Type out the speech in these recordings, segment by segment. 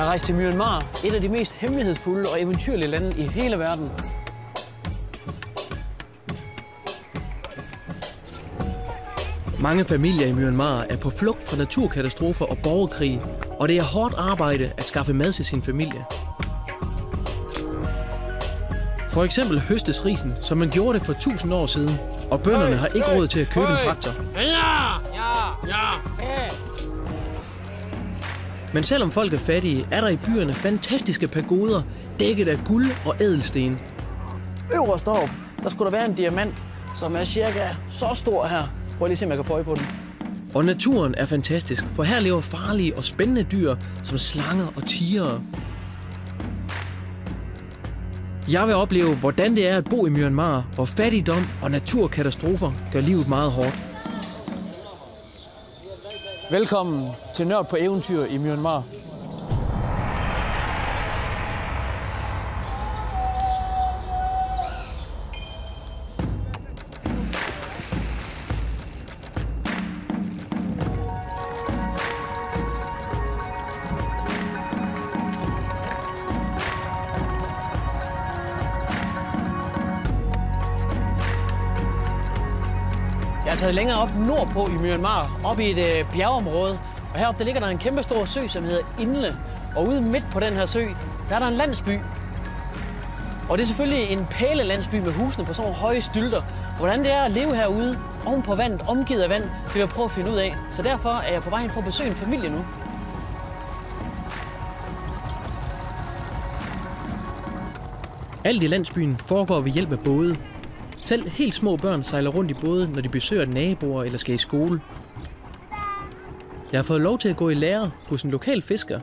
Jeg har rejst til Myanmar, et af de mest hemmelighedsfulde og eventyrlige lande i hele verden. Mange familier i Myanmar er på flugt fra naturkatastrofer og borgerkrig, og det er hårdt arbejde at skaffe mad til sin familie. For eksempel høstes risen, som man gjorde det for 1000 år siden, og bønderne har ikke råd til at købe en traktor. Men selvom folk er fattige, er der i byerne fantastiske pagoder, dækket af guld og ædelsten. Øverst op, der skulle der være en diamant, som er cirka så stor her. Prøv lige at se, om jeg kan få øje på den. Og naturen er fantastisk, for her lever farlige og spændende dyr som slanger og tigere. Jeg vil opleve, hvordan det er at bo i Myanmar, hvor fattigdom og naturkatastrofer gør livet meget hårdt. Velkommen til Nørd på eventyr i Myanmar. Jeg er taget længere op nordpå i Myanmar, op i et øh, bjergeområde. Og heroppe der ligger der en kæmpe stor sø, som hedder Indle. Og ude midt på den her sø, der er der en landsby. Og det er selvfølgelig en pælelandsby med husene på sådan høje stylter. Hvordan det er at leve herude, oven på vandet, omgivet af vand, det vil jeg prøve at finde ud af. Så derfor er jeg på vej ind for at besøge en familie nu. Alt i landsbyen foregår ved hjælp af både. Selv helt små børn sejler rundt i både, når de besøger naboer eller skal i skole. Jeg har fået lov til at gå i lære hos en lokal fisker,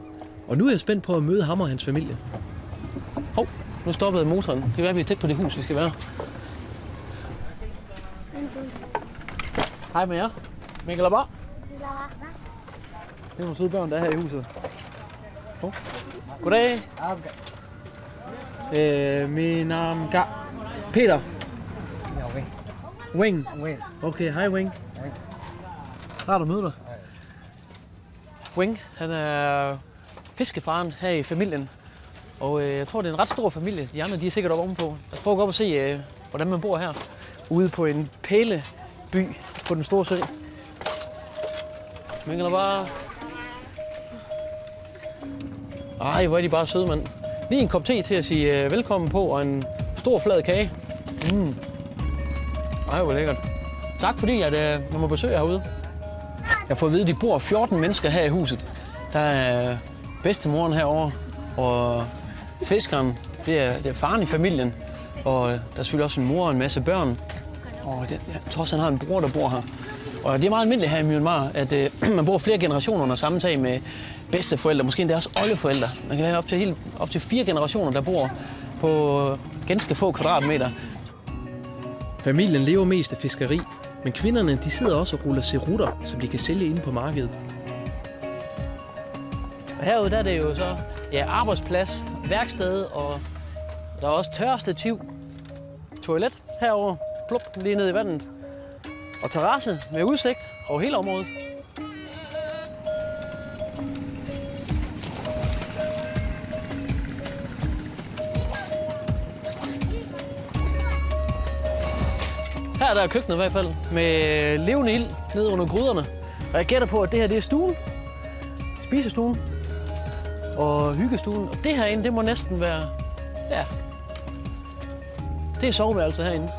og nu er jeg spændt på at møde ham og hans familie. Hov, nu stoppede motoren. Det kan være, at vi er tæt på det hus, vi skal være. Hej med jer. Mikkel og Bar. Det er nogle søde børn, der er her i huset. Hov. Goddag. Øh, min navn er Peter. Wing. Wing. Okay, hej Wing. Rart at møde dig. Wing, han er fiskefaren her i familien. Og øh, jeg tror, det er en ret stor familie. De andre de er sikkert oppe ovenpå. Lad os prøve at gå op og se, øh, hvordan man bor her. Ude på en pæleby på den store sø. Mingler bare... Ej, hvor er de bare søde, mand. Lige en kop te til at sige øh, velkommen på, og en stor flad kage. Mm. Ej, hvor lækkert. Tak fordi, at øh, jeg må besøge herude. Jeg får at vide, at de bor 14 mennesker her i huset. Der er bedstemoren herovre, og fiskeren, det er, det er faren i familien. Og der er selvfølgelig også en mor og en masse børn. Og det, jeg tror også, han har en bror, der bor her. Og det er meget almindeligt her i Myanmar, at øh, man bor flere generationer under samme tag med bedsteforældre, måske endda også oldeforældre. Man kan have op til, helt, op til fire generationer, der bor på ganske få kvadratmeter. Familien lever mest af fiskeri, men kvinderne de sidder også og ruller serutter, som de kan sælge inde på markedet. Og herude der er det jo så ja, arbejdsplads, værksted, og der er også tørrestativ, toilet herover, plup, lige ned i vandet. Og terrasse med udsigt over hele området. Her er der køkkenet i hvert fald, med levende ild nede under gryderne. Og jeg gætter på, at det her det er stuen. Spisestuen og hyggestuen. Og det herinde, det må næsten være... Ja. Det er soveværelset herinde.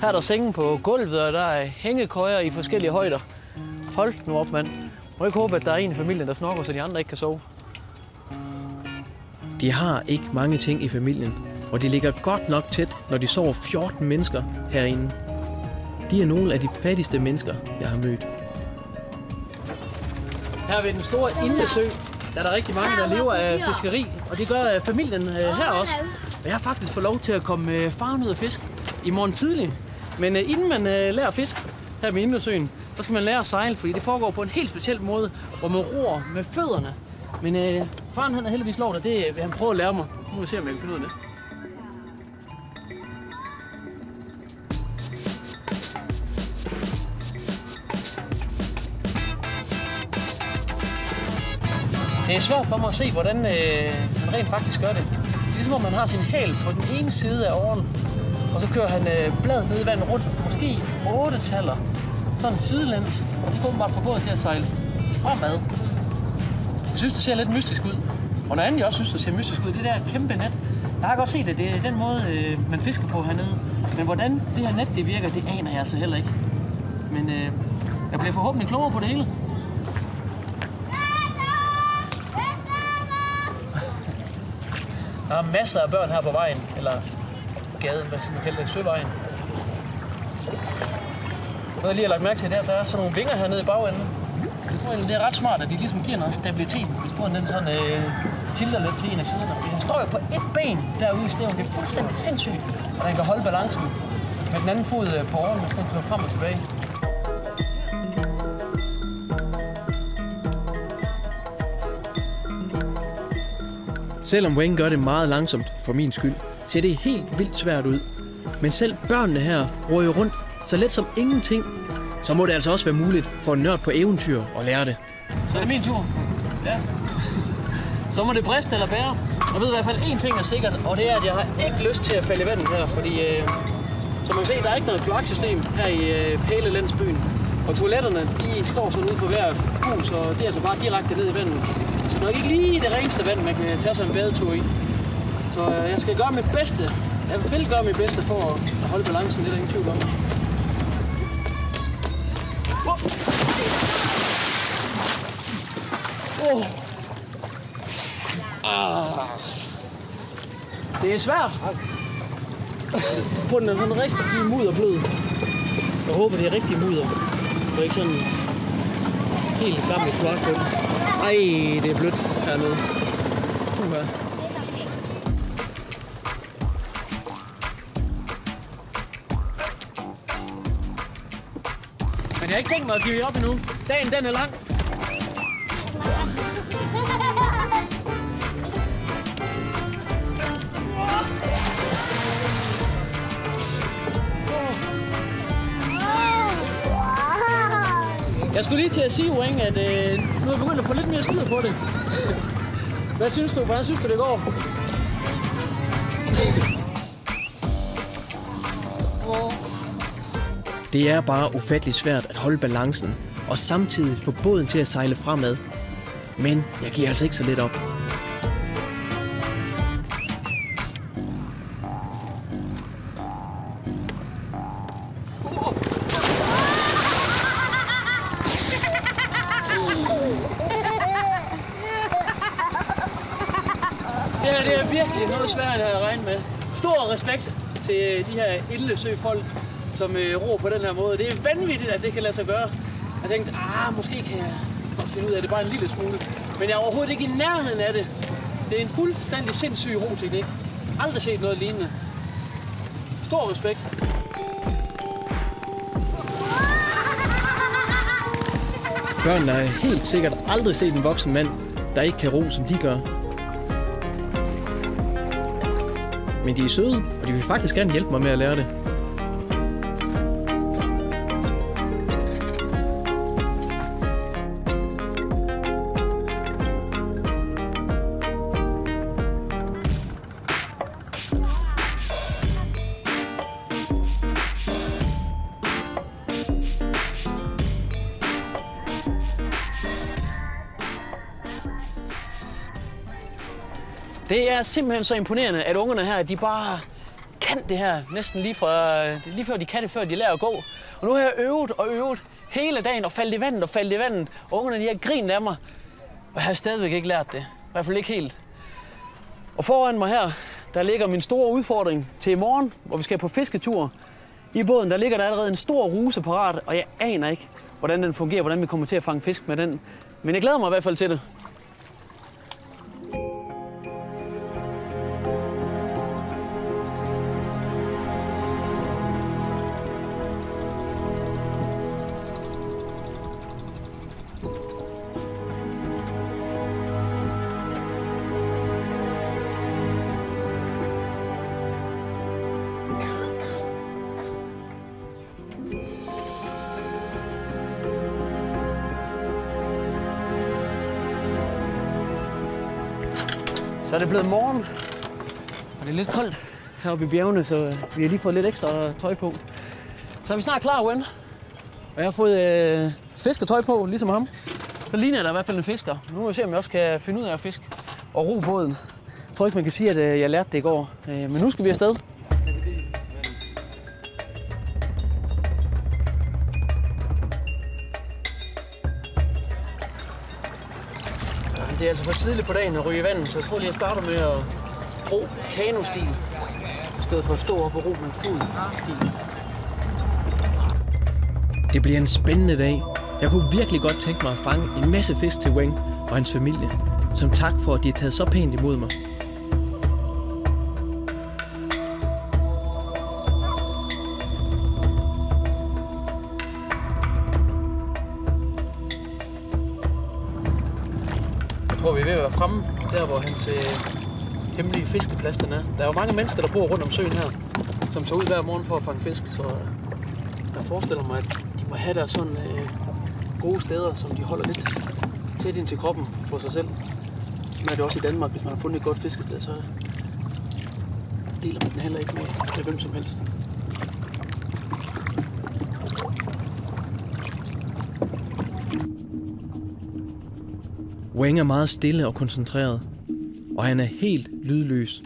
Her er der sengen på gulvet, og der er hængekøjer i forskellige højder. Hold nu op, mand. Må ikke håbe, at der er en i familien, der snokker, så de andre ikke kan sove. De har ikke mange ting i familien, og de ligger godt nok tæt, når de sover 14 mennesker herinde. De er nogle af de fattigste mennesker, jeg har mødt. Her ved den store Indesø, der er der rigtig mange, der lever af fiskeri, og det gør øh, familien øh, her også. Og jeg har faktisk fået lov til at komme med faren ud og fisk i morgen tidlig. Men øh, inden man øh, lærer fisk her ved Indesøen, så skal man lære at sejle, fordi det foregår på en helt speciel måde, hvor man ror med fødderne. Men øh, faren han er heldigvis lov, og det vil han prøve at lære mig. Nu må vi se, om jeg kan finde ud af det. Det er svært for mig at se, hvordan øh, han rent faktisk gør det. Ligesom om man har sin hæl på den ene side af åren, og så kører han øh, bladet ned i vandet rundt, måske otte taller, sådan sidelæns, og det man bare på båden til at sejle fremad. Jeg synes, det ser lidt mystisk ud. Og noget andet, jeg også synes, det ser mystisk ud, det der kæmpe net. Jeg har godt set, at det er den måde, øh, man fisker på hernede. Men hvordan det her net det virker, det aner jeg altså heller ikke. Men øh, jeg bliver forhåbentlig klogere på det hele. Der er masser af børn her på vejen, eller gaden, hvad skal man kalde det, Søvejen. Noget jeg lige har lagt mærke til, der, der er sådan nogle vinger hernede i bagenden. Jeg tror egentlig, det er ret smart, at de ligesom giver noget stabilitet, hvis båden den sådan øh, tilter lidt til en af siderne. Fordi han står jo på et ben derude i stævnen. Det er fuldstændig sindssygt, at han kan holde balancen med den anden fod øh, på åren, hvis den kører frem og tilbage. Selvom Wayne gør det meget langsomt for min skyld, ser det helt vildt svært ud. Men selv børnene her rører jo rundt så let som ingenting. Så må det altså også være muligt for en nørd på eventyr at lære det. Så er det min tur. Ja. Så må det briste eller bære. Jeg ved i hvert fald én ting er sikkert, og det er, at jeg har ikke lyst til at falde i vandet her, fordi øh, som man kan se, der er ikke noget kloaksystem her i øh, Pæle landsbyen. Og toiletterne, de står sådan ude for hvert hus, og det er altså bare direkte ned i vandet. Er nok ikke lige det reneste vand, man kan tage sig en badetur i. Så øh, jeg skal gøre mit bedste. Jeg vil gøre mit bedste for at holde balancen, det er der ingen tvivl om. Oh. Ah. Det er svært. Bunden er sådan rigtig mudderblød. Jeg håber, det er rigtig mudder. Det er ikke sådan helt gammel kloakbund. Ej, det er blødt hernede. Puha. Men jeg har ikke tænkt mig at give op endnu. Dagen den er lang. Jeg skulle lige til at sige, Wang, at øh, nu er jeg begyndt at få lidt mere styr på det. Hvad synes du? Hvordan synes du, det går? Det er bare ufattelig svært at holde balancen, og samtidig få båden til at sejle fremad. Men jeg giver altså ikke så lidt op. her det er virkelig noget svært, end jeg havde regnet med. Stor respekt til øh, de her Illesø-folk, som øh, ror på den her måde. Det er vanvittigt, at det kan lade sig gøre. Jeg tænkte, ah, måske kan jeg godt finde ud af det bare en lille smule. Men jeg er overhovedet ikke i nærheden af det. Det er en fuldstændig sindssyg roteknik. Aldrig set noget lignende. Stor respekt. Børnene har helt sikkert aldrig set en voksen mand, der ikke kan ro, som de gør. Men de er søde, og de vil faktisk gerne hjælpe mig med at lære det. Det er simpelthen så imponerende, at ungerne her, de bare kan det her næsten lige, fra, lige før de kan det, før de lærer at gå. Og nu har jeg øvet og øvet hele dagen og faldt i vandet og faldt i vandet. Og ungerne de har grinet af mig, og jeg har stadigvæk ikke lært det. I hvert fald ikke helt. Og foran mig her, der ligger min store udfordring til i morgen, hvor vi skal på fisketur. I båden, der ligger der allerede en stor ruse parat, og jeg aner ikke, hvordan den fungerer, hvordan vi kommer til at fange fisk med den. Men jeg glæder mig i hvert fald til det. Så er det blevet morgen, og det er lidt koldt heroppe i bjergene, så vi har lige fået lidt ekstra tøj på. Så er vi snart klar, Wen. Og jeg har fået øh, fisketøj på, ligesom ham. Så ligner da i hvert fald en fisker. Nu må vi se, om jeg også kan finde ud af at fiske og ro båden. Jeg tror ikke, man kan sige, at øh, jeg lærte det i går. Øh, men nu skal vi afsted. Altså for tidligt på dagen at ryge i vandet, så jeg tror lige, jeg starter med at ro kanostil. I stedet for at stå op og ro med fodstil. Det bliver en spændende dag. Jeg kunne virkelig godt tænke mig at fange en masse fisk til Wang og hans familie. Som tak for, at de har taget så pænt imod mig. Fremme, der hvor hans øh, hemmelige fiskeplads den er. Der er jo mange mennesker, der bor rundt om søen her, som tager ud hver morgen for at fange fisk, så øh, jeg forestiller mig, at de må have der sådan øh, gode steder, som de holder lidt tæt ind til kroppen for sig selv. Sådan er det også i Danmark, hvis man har fundet et godt fiskested, så deler man den heller ikke med, med hvem som helst. Wang er meget stille og koncentreret, og han er helt lydløs.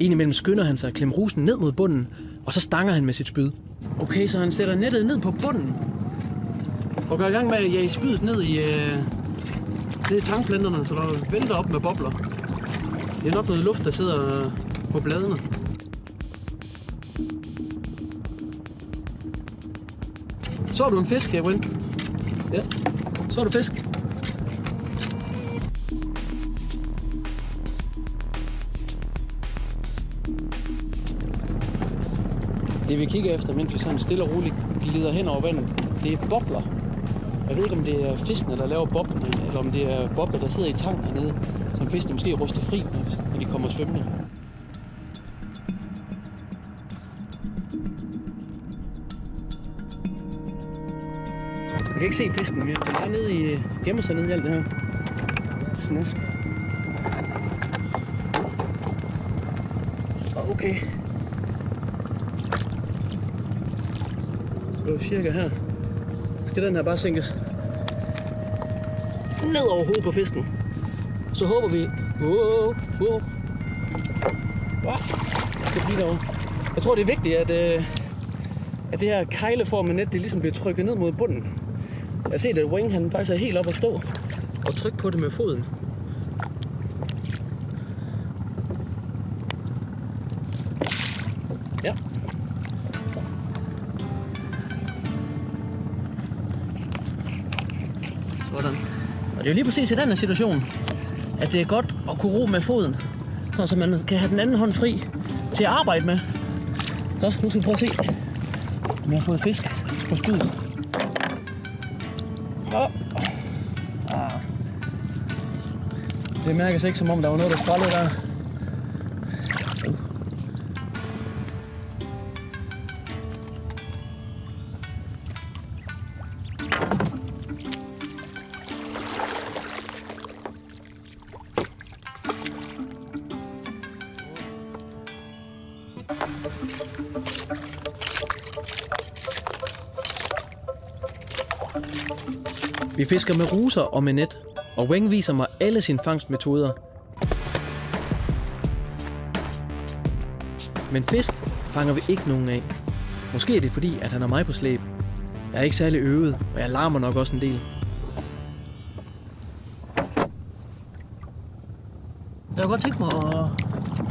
Indimellem skynder han sig at klemme rusen ned mod bunden, og så stanger han med sit spyd. Okay, så han sætter nettet ned på bunden og går i gang med at jage spydet ned i, øh, ned i tankplanterne, så der vælter op med bobler. Det er nok noget luft, der sidder øh, på bladene. Så du en fisk, Erin? Så er du fisk. Det vi kigger efter, mens vi sådan stille og roligt glider hen over vandet, det er bobler. Jeg ved ikke, om det er fiskene, der laver boblerne, eller om det er bobler, der sidder i tanken hernede, som fiskene måske ruster fri, når de kommer svømmende. Kan ikke se fisken mere. Den er nede i, øh, gemmer sig nede i alt det her. Snask. Okay. Det var cirka her. Skal den her bare sænkes ned over hovedet på fisken. Så håber vi... Wow, wow. Wow. Jeg skal blive derovre. Jeg tror, det er vigtigt, at, øh, at det her kejleformede net, det ligesom bliver trykket ned mod bunden. Jeg har set, at Wing han faktisk er helt op at stå og trykke på det med foden. Ja. Så. Sådan. Og det er jo lige præcis i den her situation, at det er godt at kunne ro med foden, så man kan have den anden hånd fri til at arbejde med. Så, nu skal vi prøve at se, om jeg har fået fisk på spydet. Det mærkes ikke, som om der var noget, der skrællede der. Vi fisker med ruser og med net, og Weng viser mig alle sine fangstmetoder. Men fisk fanger vi ikke nogen af. Måske er det fordi, at han har mig på slæb. Jeg er ikke særlig øvet, og jeg larmer nok også en del. Jeg kunne godt tænke mig at,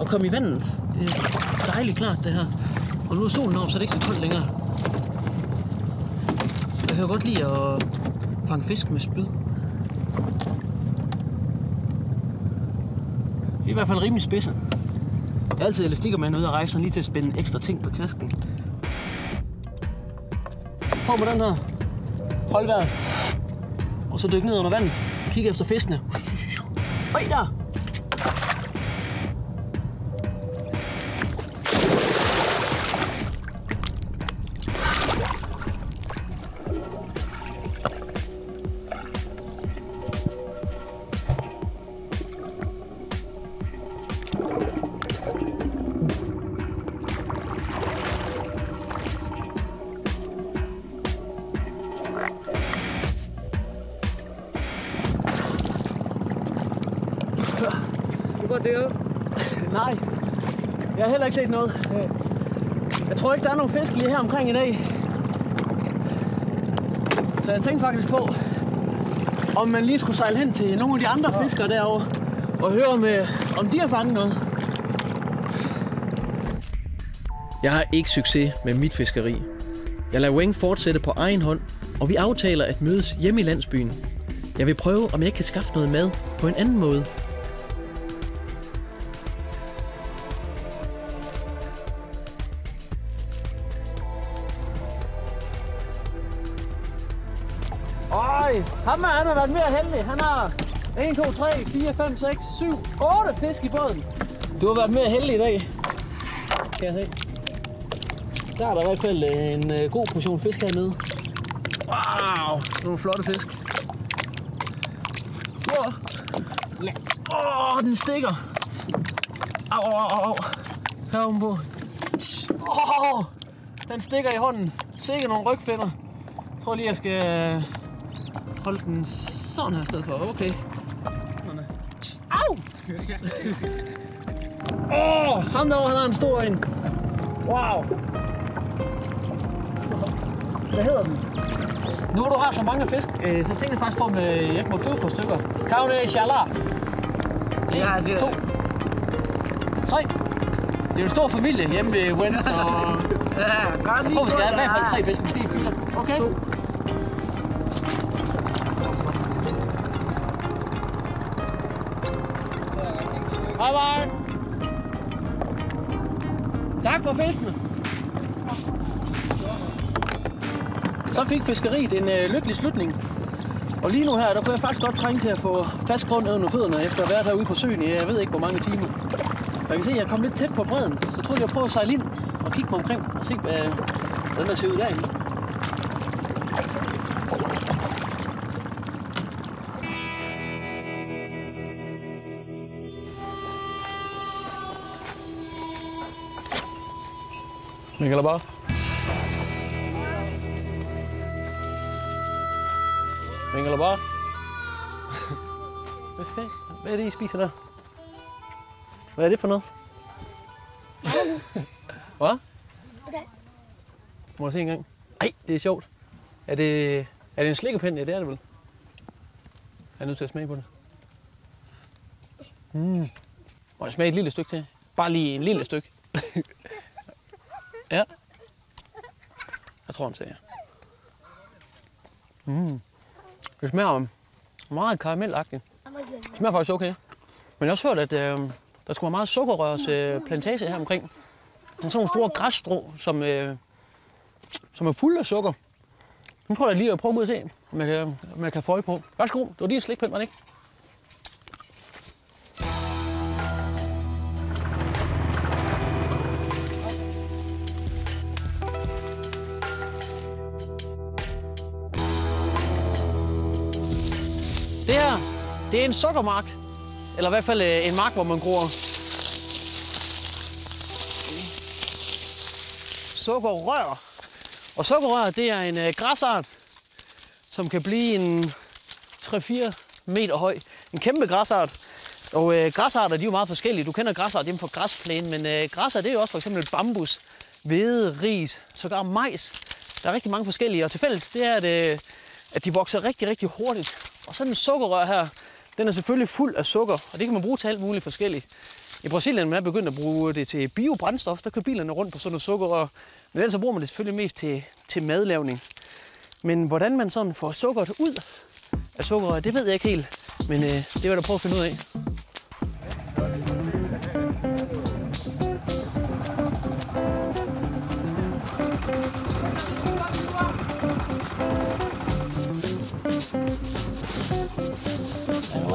at komme i vandet. Det er dejligt klart, det her. Og nu er solen op, så er det ikke så koldt længere. Jeg kan godt lide at fange fisk med spyd. Det er i hvert fald rimelig spidse. Jeg har altid elastikker med, når jeg rejser lige til at spænde ekstra ting på tasken. På med den her. Hold vejret. Og så dyk ned under vandet. Kig efter fiskene. Øj der! Er. Nej, jeg har heller ikke set noget. Jeg tror ikke, der er nogen fisk lige her omkring i dag. Så jeg tænkte faktisk på, om man lige skulle sejle hen til nogle af de andre fiskere derovre og høre, om, øh, om de har fanget noget. Jeg har ikke succes med mit fiskeri. Jeg lader Wang fortsætte på egen hånd, og vi aftaler at mødes hjemme i landsbyen. Jeg vil prøve, om jeg kan skaffe noget mad på en anden måde. Øj, ham her, han har været mere heldig. Han har 1, 2, 3, 4, 5, 6, 7, 8 fisk i båden. Du har været mere heldig i dag. Kan jeg se. Der er der i hvert fald øh, en øh, god portion fisk hernede. Wow, nogle flotte fisk. Wow. Åh, oh, den stikker. Au, au, au, au. Her ovenpå. Åh, oh, den stikker i hånden. Sikke nogle rygfinder. Jeg tror lige, jeg skal øh, holde den sådan her i stedet for. Okay. Sådan der. Au! Åh, oh, ham derovre, han har en stor en. Wow. Hvad hedder den? Nu hvor du har så mange fisk, øh, så tænkte jeg faktisk på, om øh, jeg ikke må købe et par stykker. Kavne Inshallah. Ja, det To. Tre. Det er en stor familie hjemme ved Wendt, så Ja, jeg tror, vi skal have i hvert fald tre fisk, måske fire. Okay? Hej. Tak for fiskene. Så fik fiskeriet en øh, lykkelig slutning. Og lige nu her, der kunne jeg faktisk godt trænge til at få fast grund under fødderne, efter at have været herude på søen i jeg ved ikke hvor mange timer. Og jeg kan se, at jeg kom lidt tæt på bredden, så tror jeg, jeg prøver at sejle ind og kigge mig omkring og se, hvad, hvordan der ser ud derinde. Bare. Michael bare. Hvad fanden? Hvad er det, I spiser der? Hvad er det for noget? Hvad? Må jeg se en gang? Ej, det er sjovt. Er det, er det en slikkepind? Ja, det er det vel. Jeg er nødt til at smage på det. Mm. Må jeg smage et lille stykke til? Bare lige en lille stykke. ja. Jeg tror, han sagde ja. Mm. Det smager meget karamelagtigt. Det smager faktisk okay. Men jeg har også hørt, at øh, der skulle være meget sukkerrørs øh, plantage her omkring. Sådan nogle store græsstrå, som, øh, som er fulde af sukker. Nu prøver jeg lige at prøve ud at se, om jeg kan, om jeg kan få øje på. Værsgo, det var et slikpind, var det ikke? Det er en sukkermark. Eller i hvert fald øh, en mark, hvor man gror sukkerrør. Og sukkerrør, det er en øh, græsart, som kan blive en 3-4 meter høj. En kæmpe græsart. Og øh, græsarter, de er jo meget forskellige. Du kender græsarter hjemme fra græsplæne, men øh, græsart, det er jo også for eksempel bambus, hvede, ris, sågar majs. Der er rigtig mange forskellige, og til fælles, det er, at, øh, at de vokser rigtig, rigtig hurtigt. Og sådan en sukkerrør her, den er selvfølgelig fuld af sukker, og det kan man bruge til alt muligt forskelligt. I Brasilien man er begyndt at bruge det til biobrændstof, der kører bilerne rundt på sådan noget sukkerrør. Men ellers så bruger man det selvfølgelig mest til, til madlavning. Men hvordan man sådan får sukkeret ud af sukkeret, det ved jeg ikke helt. Men øh, det vil jeg da prøve at finde ud af.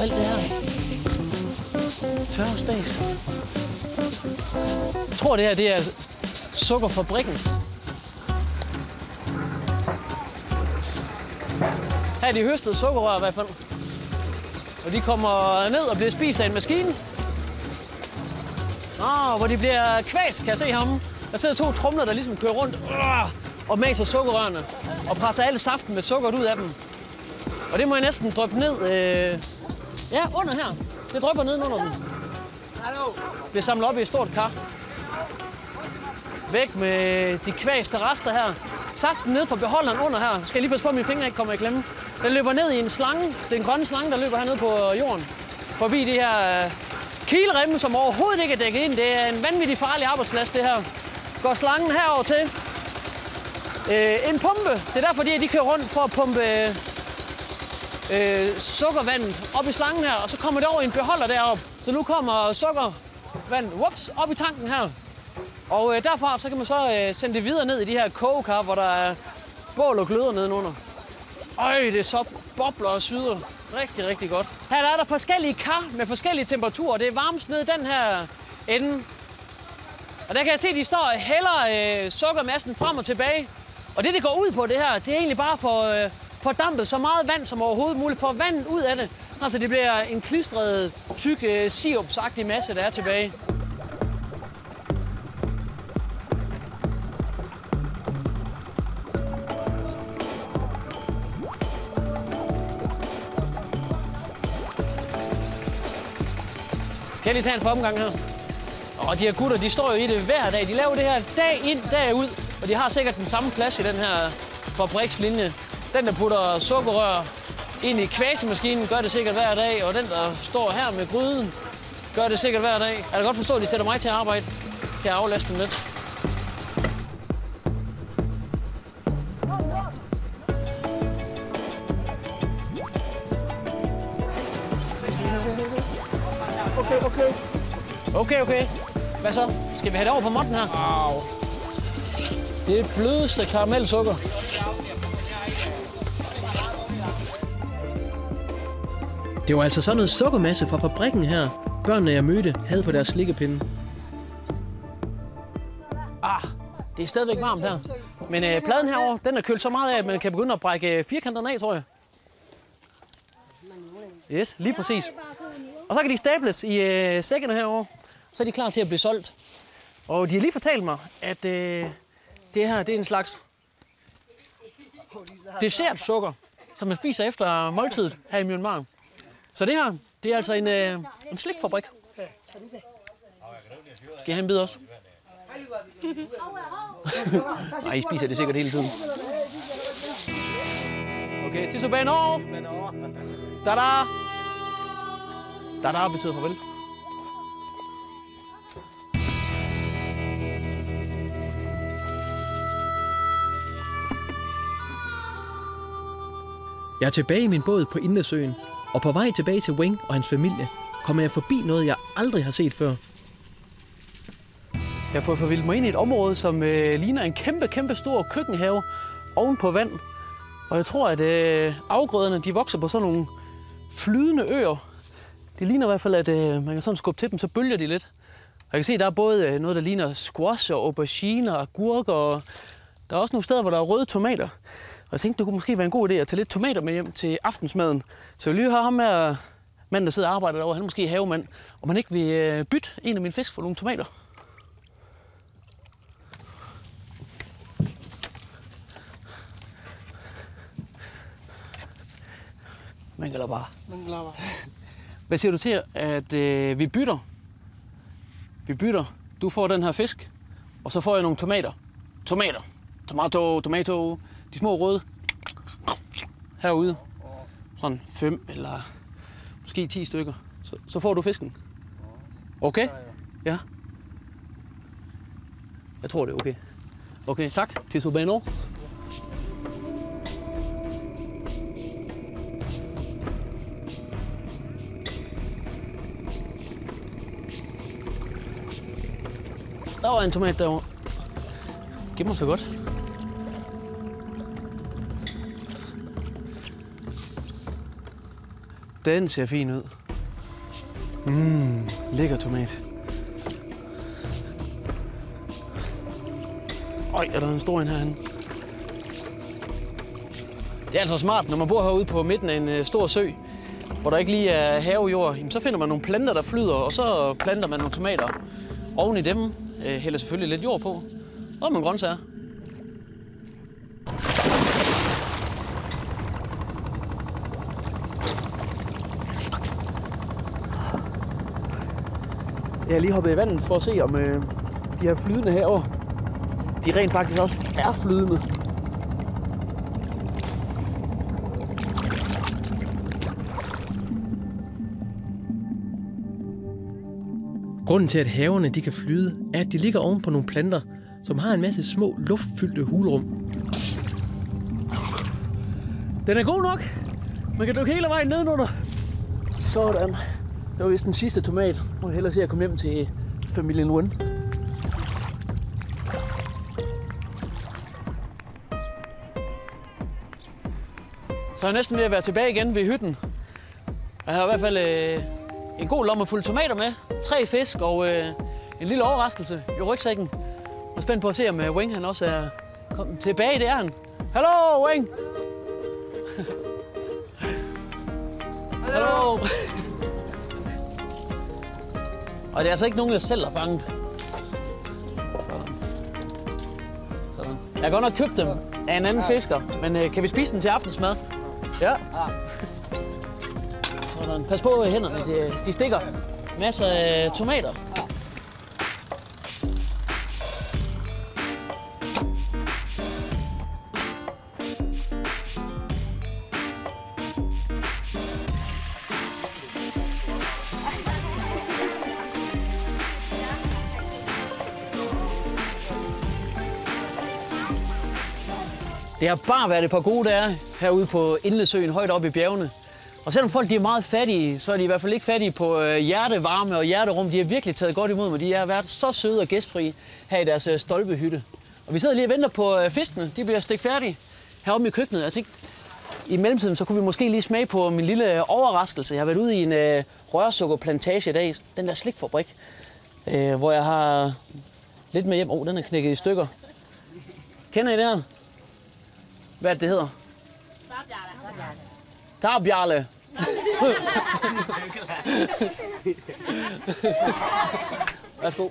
Alt det her? Tørre. Jeg tror, det her det er sukkerfabrikken. Her er de høstede sukkerrør i hvert fald. Og de kommer ned og bliver spist af en maskine. Nå, hvor de bliver kvæs, kan jeg se ham. Der sidder to tromler, der ligesom kører rundt og maser sukkerrørene. Og presser alle saften med sukkeret ud af dem. Og det må jeg næsten dryppe ned. Øh, ja, under her. Det drypper ned under dem. bliver samlet op i et stort kar. Væk med de kvæste rester her. Saften ned fra beholderen under her. Skal jeg lige passe på, at mine fingre ikke kommer i klemme. Den løber ned i en slange. Det er en grøn slange, der løber hernede på jorden. Forbi de her øh, kielremme, som overhovedet ikke er dækket ind. Det er en vanvittig farlig arbejdsplads, det her. Går slangen herover til. Øh, en pumpe. Det er derfor, de, de kører rundt for at pumpe øh, øh, sukkervandet op i slangen her, og så kommer det over i en beholder derop. Så nu kommer sukkervandet whoops, op i tanken her. Og øh, derfra så kan man så øh, sende det videre ned i de her kogekar, hvor der er bål og gløder nedenunder. Øj, det er så bobler og syder. Rigtig, rigtig godt. Her der er der forskellige kar med forskellige temperaturer. Det er varmest ned i den her ende. Og der kan jeg se, at de står og hælder øh, sukkermassen frem og tilbage. Og det, det går ud på det her, det er egentlig bare for, øh, fordampet så meget vand som overhovedet muligt. Få vandet ud af det, altså det bliver en klistret, tyk, øh, sirupsagtig masse, der er tilbage. Kan jeg lige tage en omgang her? Og de her gutter, de står jo i det hver dag. De laver det her dag ind, dag ud. Og de har sikkert den samme plads i den her fabrikslinje. Den, der putter sukkerrør ind i kvæsemaskinen, gør det sikkert hver dag. Og den, der står her med gryden, gør det sikkert hver dag. Jeg kan godt forstå, at de sætter mig til at arbejde. Kan jeg aflaste dem lidt? Okay, okay. Hvad så? Skal vi have det over på måtten her? Au. Det er blødeste karamelsukker. Det var altså sådan noget sukkermasse fra fabrikken her, børnene jeg mødte havde på deres slikkepinde. Ah, det er stadigvæk varmt her. Men øh, pladen herover, den er kølt så meget af, at man kan begynde at brække øh, firkanterne af, tror jeg. Yes, lige præcis. Og så kan de stables i øh, sækkene herover. Så er de klar til at blive solgt. Og de har lige fortalt mig, at øh, det her det er en slags dessertsukker, som man spiser efter måltidet her i Myanmar. Så det her, det er altså en, øh, en slikfabrik. Skal jeg have en bid også? Nej, I spiser det sikkert hele tiden. Okay, til Subano. Da-da. Da-da betyder farvel. Jeg er tilbage i min båd på Indesøen, og på vej tilbage til Wing og hans familie, kommer jeg forbi noget, jeg aldrig har set før. Jeg har fået forvildet mig ind i et område, som øh, ligner en kæmpe, kæmpe stor køkkenhave oven på vand. Og jeg tror, at øh, afgrøderne de vokser på sådan nogle flydende øer. Det ligner i hvert fald, at øh, man kan sådan skubbe til dem, så bølger de lidt. Og jeg kan se, at der er både øh, noget, der ligner squash og aubergine og agurker. Og der er også nogle steder, hvor der er røde tomater. Og jeg tænkte, det kunne måske være en god idé at tage lidt tomater med hjem til aftensmaden. Så jeg lige have ham med manden, der sidder og arbejder derovre. Han er måske havemand. Og man ikke vil øh, bytte en af mine fisk for nogle tomater. Mangalaba. Mangalaba. Hvad siger du til, at øh, vi bytter? Vi bytter. Du får den her fisk, og så får jeg nogle tomater. Tomater. Tomato, tomato. De små røde. Herude. Sådan fem eller måske 10 stykker. Så, så får du fisken. Okay? Ja. Jeg tror, det er okay. Okay, tak. Til Subano. Der var en tomat derovre. Giv mig så godt. Den ser fin ud. Mmm, lækker tomat. Øj, er der en stor en herinde? Det er altså smart, når man bor herude på midten af en øh, stor sø, hvor der ikke lige er havejord, jamen, så finder man nogle planter, der flyder, og så planter man nogle tomater. Oven i dem øh, hælder selvfølgelig lidt jord på, og man grøntsager. Jeg har lige hoppet i vandet for at se, om øh, de her flydende herover, de rent faktisk også er flydende. Grunden til, at haverne de kan flyde, er, at de ligger oven på nogle planter, som har en masse små luftfyldte hulrum. Den er god nok. Man kan dykke hele vejen nedenunder. Sådan. Det var vist den sidste tomat. Må jeg hellere se at komme hjem til familien Wen. Så er jeg næsten ved at være tilbage igen ved hytten. Jeg har i hvert fald øh, en god lomme fuld tomater med, tre fisk og øh, en lille overraskelse i rygsækken. Jeg er spændt på at se, om øh, Wing han også er kommet tilbage. Det er han. Hallo, Wing! Hallo! Og det er altså ikke nogen, jeg selv har fanget. Sådan. Sådan. Jeg har godt nok købt dem af en anden fisker, men øh, kan vi spise dem til aftensmad? Ja. Sådan. Pas på hænderne, de, de stikker. Masser af tomater. Det har bare været et par gode dage herude på Indlesøen, højt oppe i bjergene. Og selvom folk de er meget fattige, så er de i hvert fald ikke fattige på øh, hjertevarme og hjerterum. De har virkelig taget godt imod mig. De har været så søde og gæstfrie her i deres øh, stolpehytte. Og vi sidder lige og venter på øh, fiskene. De bliver stegt færdige heroppe i køkkenet. Jeg tænkte, i mellemtiden så kunne vi måske lige smage på min lille øh, overraskelse. Jeg har været ude i en øh, rørsukkerplantage i dag, den der slikfabrik, øh, hvor jeg har lidt med hjem. Åh, oh, den er knækket i stykker. Kender I det her? Hvad er det, det hedder? Tarbjarle. Værsgo.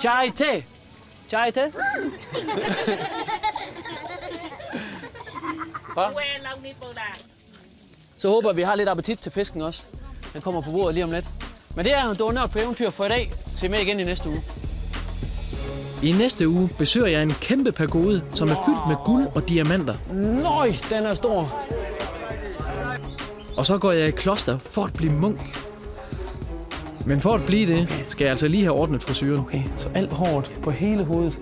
Chai te. Chai te. Så håber jeg, vi har lidt appetit til fisken også. Den kommer på bordet lige om lidt. Men det er, det var nørd på eventyr for i dag. Se med igen i næste uge. I næste uge besøger jeg en kæmpe pagode, som er fyldt med guld og diamanter. Nøj, den er stor. Og så går jeg i kloster for at blive munk. Men for at blive det, skal jeg altså lige have ordnet frisyren. Okay, så alt hårdt på hele hovedet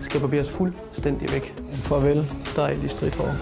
skal barberes fuldstændig væk. Farvel, dejlig stridthår.